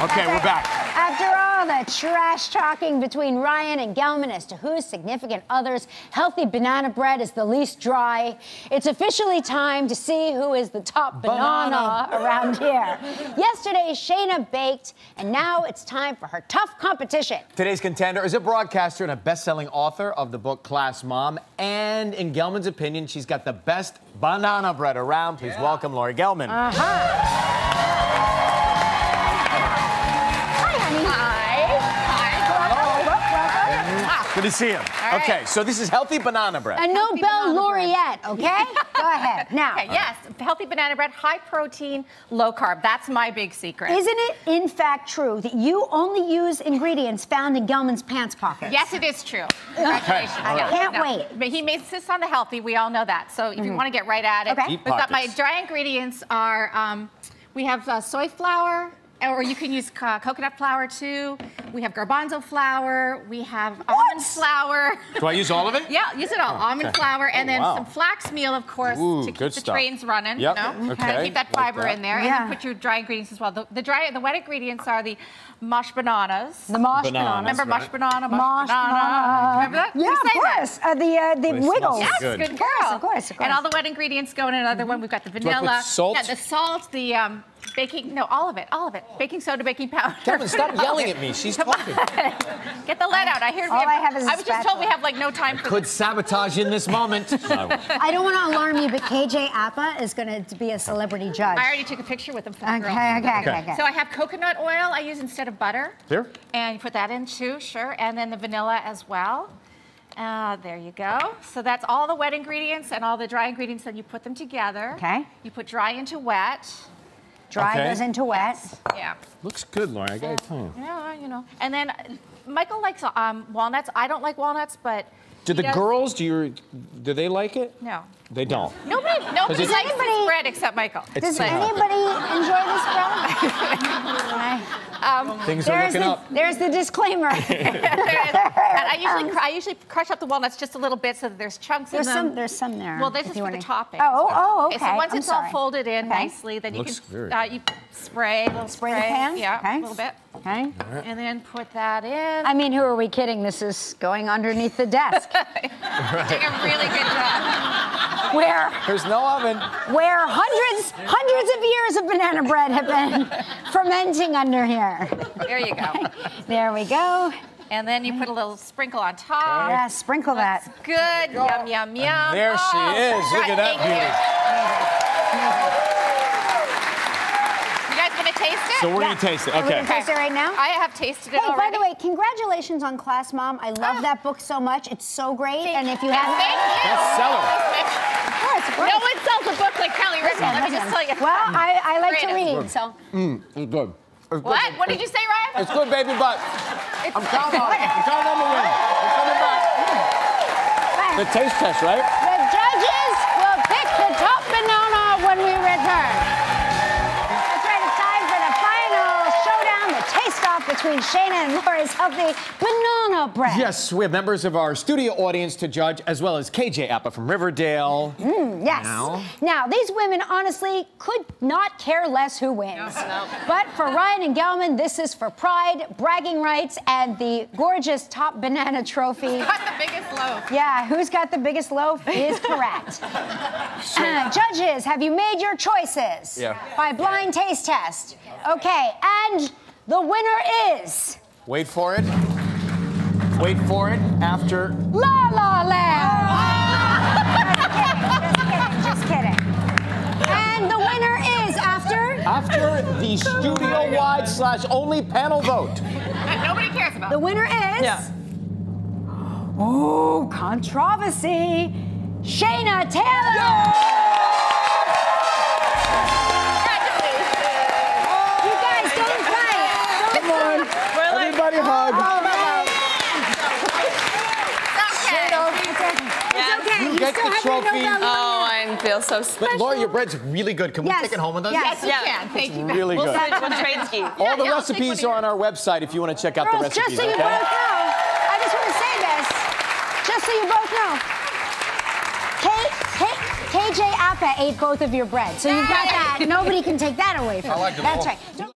Okay, we're back. After all the trash talking between Ryan and Gelman as to whose significant other's healthy banana bread is the least dry, it's officially time to see who is the top banana, Banana. around here. Yesterday, Shayna baked, and now it's time for her tough competition. Today's contender is a broadcaster and a best-selling author of the book Class Mom. And in Gelman's opinion, she's got the best banana bread around. Please welcome Laurie Gelman. Hi, honey. Good to see you. right. Okay, so this is healthy banana bread. A Nobel banana laureate, okay? Go ahead. Now, Okay, yes, healthy banana bread, high protein, low carb. That's my big secret. isn't it in fact true that you only use ingredients found in Gelman's pants pockets? Yes, it is true. Congratulations. I Can't wait. But he insists on the healthy. We all know that. So if you want to get right at it, Okay. Deep we've got my dry ingredients are um, we have uh, soy flour, or you can use co- coconut flour too. We have garbanzo flour. We have almond flour. Do I use all of it? Yeah, use it all. Almond okay. flour, and then wow. some flax meal, of course, Ooh, to keep good the stuff. trains running. Yep, You know? okay, keep that like fiber that. in there, and then put your dry ingredients as well. The, the dry, the wet ingredients are the mush bananas. The mush Bananas. banana. Remember right. mashed banana, Mush, Mosh banana. banana. Remember that? Yeah, You of say that. course. Uh, the uh, the Well, wiggles. so Yes, good. good Of girl. course, of course, of And all the wet ingredients go in another one. We've got the I put vanilla. salt? Yeah, the salt, the um, baking, no, all of it, all of it. Baking soda, baking powder. Gelman, stop yelling at me. She's talking. Get the lead out. I hear we All I have is a I was just told we have like no time for Could sabotage in this moment. I don't want to alarm you, but KJ Apa is going to be a celebrity judge. I already took a picture with him. for Okay, girls. okay, okay, Okay. okay. So I have coconut oil I use instead of butter. Here? And you put that in too, sure. And then the vanilla as well. Uh, there you go. So that's all the wet ingredients and all the dry ingredients. Then you put them together. Okay. You put dry into wet. Dry Okay. goes into wet. Yeah. Looks good, Laurie. I gotta tell you. Yeah, you know. And then uh, Michael likes um, walnuts. I don't like walnuts, but. Do the does- girls? Do you? Do they like it? No. They don't. Nobody, nobody it's- likes Anybody- bread except Michael. It's Does too anybody enjoy this bread? Things are looking the, up. there's the disclaimer. and I usually, cr- I usually crush up the walnuts just a little bit so that there's chunks There's in them. some. There's some there. Well, this is for the wanna- topping. Oh, oh, okay. so once I'm it's all folded in Okay. nicely, then you Looks can uh, you spray, a little Spray spray, the pan? yeah, Okay. a little bit, Okay. and then put that in. I mean, who are we kidding? This is going underneath the desk, doing a really good job. where There's no oven. where hundreds hundreds of years of banana bread have been fermenting under here. There you go. There we go. And then you put a little sprinkle on top. Yeah, sprinkle that. Good. Yum yum yum. There she Oh, is. Look right, at that beauty. You You guys gonna taste it? So we're Yeah. gonna taste it. Are we Okay. gonna taste it right now? I have tasted it Hey, by the way, congratulations on Class Mom. I love Oh. that book so much. It's so great. Thank- and if you haven't, you. Bestseller. Oh, it's great. No one sells a book like Kelly Rickman. Let me just tell you. Well, I, I like to read, so mm, It's good. It's What? Good. What did you say, Ryan? It's good, baby, but I'm counting on on the win. It's coming back. The taste test, right? Between Shayna and Laurie's healthy banana bread. Yes, we have members of our studio audience to judge, as well as KJ Apa from Riverdale. Yes. Now? Now, these women honestly could not care less who wins. But for Ryan and Gelman, this is for pride, bragging rights, and the gorgeous top banana trophy. Got the biggest loaf. Yeah, who's got the biggest loaf is correct. Uh, judges, have you made your choices? Yeah. By blind taste test. Okay, and the winner is Wait for it. Wait for it. After La La Land. just kidding, just kidding, just kidding. And the winner is after after the studio-wide slash only panel vote. That nobody cares about. the winner is. Yeah. Oh, controversy. Shayna Taylor. You Everybody hug. Oh, it's okay. You You get the your trophy. Oh, I feel so special. But Laura, your bread's really good. Can we take it home with us? Yes. You Yeah. can. Thank you. Really We'll, good. send, we'll trade ski. All the Yeah, yeah, I'll take recipes are on our website if you want to check out the recipes. just so you okay? both know, I just want to say this, just so you both know. K, K, KJ Apa ate both of your bread, so you've got that. Nobody can take that away from you. like them That's all. right.